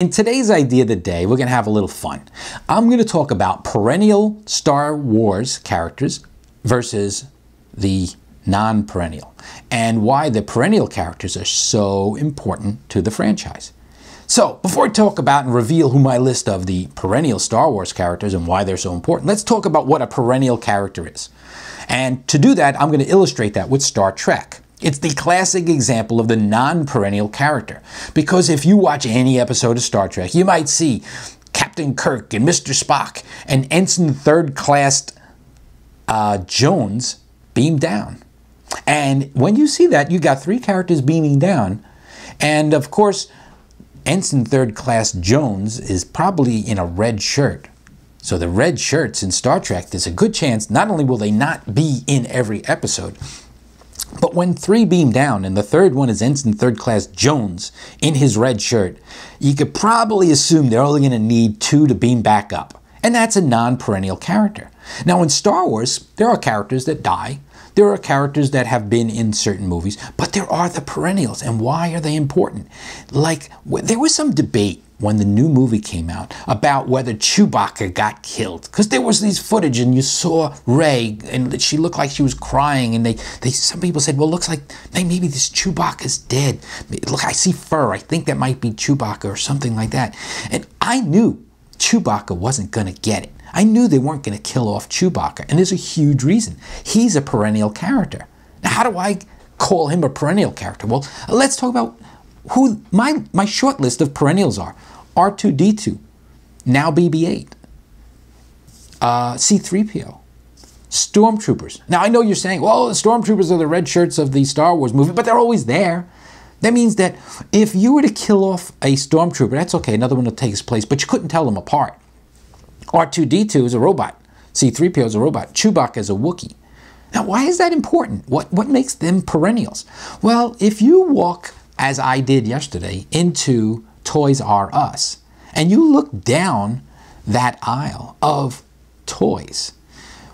In today's idea of the day, we're going to have a little fun. I'm going to talk about perennial Star Wars characters versus the non perennial and why the perennial characters are so important to the franchise. So, before I talk about and reveal who my list of the perennial Star Wars characters and why they're so important, let's talk about what a perennial character is. And to do that, I'm going to illustrate that with Star Trek. It's the classic example of the non perennial character. Because if you watch any episode of Star Trek, you might see Captain Kirk and Mr. Spock and Ensign Third Class uh, Jones beam down. And when you see that, you got three characters beaming down. And of course, Ensign Third Class Jones is probably in a red shirt. So the red shirts in Star Trek, there's a good chance not only will they not be in every episode, but when three beam down and the third one is Ensign Third Class Jones in his red shirt, you could probably assume they're only going to need two to beam back up. And that's a non perennial character. Now, in Star Wars, there are characters that die. There are characters that have been in certain movies, but there are the perennials. And why are they important? Like, there was some debate when the new movie came out about whether Chewbacca got killed. Because there was these footage and you saw Rey and she looked like she was crying and they, they some people said well looks like maybe this Chewbacca's dead. Look I see fur. I think that might be Chewbacca or something like that. And I knew Chewbacca wasn't gonna get it. I knew they weren't gonna kill off Chewbacca and there's a huge reason. He's a perennial character. Now how do I call him a perennial character? Well let's talk about who my my short list of perennials are R2D2, now BB-8, uh, C-3PO, Stormtroopers. Now I know you're saying, well, the Stormtroopers are the red shirts of the Star Wars movie, but they're always there. That means that if you were to kill off a Stormtrooper, that's okay, another one will take his place, but you couldn't tell them apart. R2D2 is a robot. C-3PO is a robot. Chewbacca is a Wookiee. Now, why is that important? What, what makes them perennials? Well, if you walk, as I did yesterday, into Toys R Us, and you look down that aisle of toys,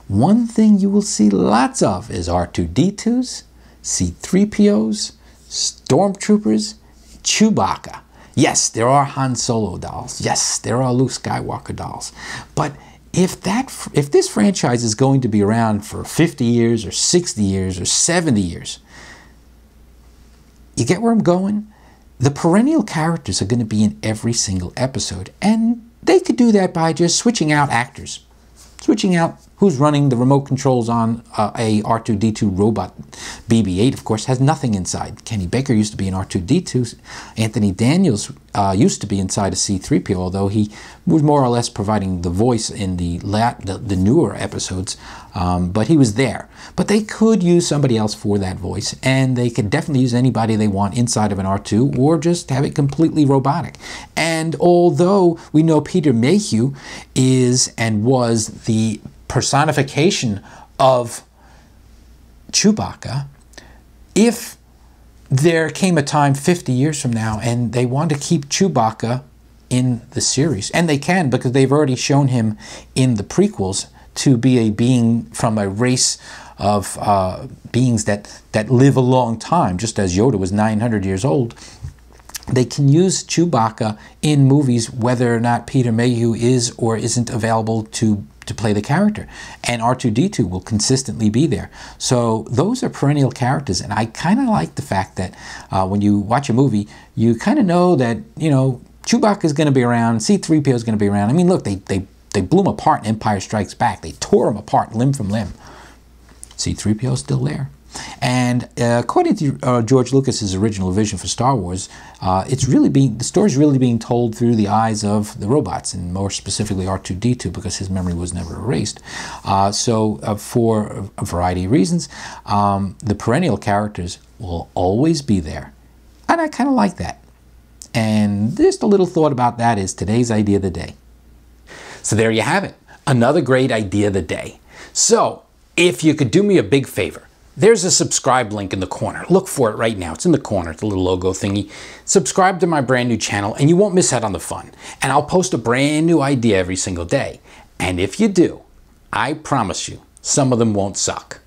one thing you will see lots of is R2D2s, C3POs, Stormtroopers, Chewbacca. Yes, there are Han Solo dolls. Yes, there are Luke Skywalker dolls. But if that if this franchise is going to be around for 50 years or 60 years or 70 years, you get where I'm going? The perennial characters are going to be in every single episode, and they could do that by just switching out actors, switching out who's running the remote controls on uh, a R2D2 robot. BB-8, of course, has nothing inside. Kenny Baker used to be an R2D2. Anthony Daniels uh, used to be inside a C-3PO, although he was more or less providing the voice in the, the, the, newer episodes, um, but he was there. But they could use somebody else for that voice, and they could definitely use anybody they want inside of an R2, or just have it completely robotic. And although we know Peter Mayhew is and was the personification of Chewbacca, if there came a time 50 years from now and they want to keep Chewbacca in the series, and they can because they've already shown him in the prequels to be a being from a race of uh, beings that, that live a long time, just as Yoda was 900 years old. They can use Chewbacca in movies whether or not Peter Mayhew is or isn't available to to play the character. And R2D2 will consistently be there. So those are perennial characters. And I kind of like the fact that uh, when you watch a movie, you kind of know that, you know, Chewbacca is going to be around, C3PO is going to be around. I mean, look, they, they, they blew them apart in Empire Strikes Back. They tore them apart limb from limb. C3PO is still there. And uh, according to uh, George Lucas's original vision for Star Wars, uh, it's really being the story's really being told through the eyes of the robots, and more specifically R2D2, because his memory was never erased. Uh, so, uh, for a variety of reasons, um, the perennial characters will always be there, and I kind of like that. And just a little thought about that is today's idea of the day. So there you have it, another great idea of the day. So, if you could do me a big favor there's a subscribe link in the corner. Look for it right now. It's in the corner, the little logo thingy. Subscribe to my brand new channel and you won't miss out on the fun. And I'll post a brand new idea every single day. And if you do, I promise you, some of them won't suck.